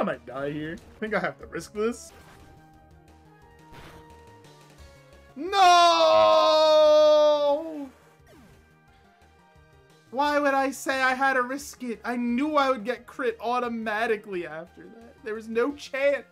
I might die here. I think I have to risk this. No! Why would I say I had to risk it? I knew I would get crit automatically after that. There was no chance.